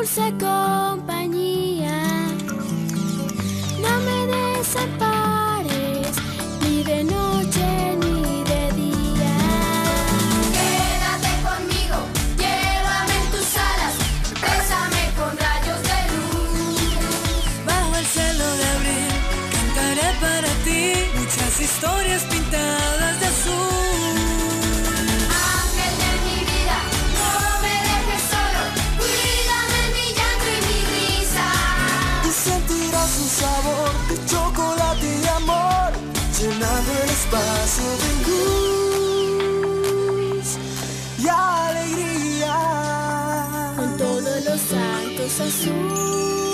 dulce compañía. No me desampares ni de noche ni de día. Quédate conmigo, llévame en tus alas, bésame con rayos de luz. Bajo el cielo de abril, cantaré para ti muchas historias pintadas. santos azules.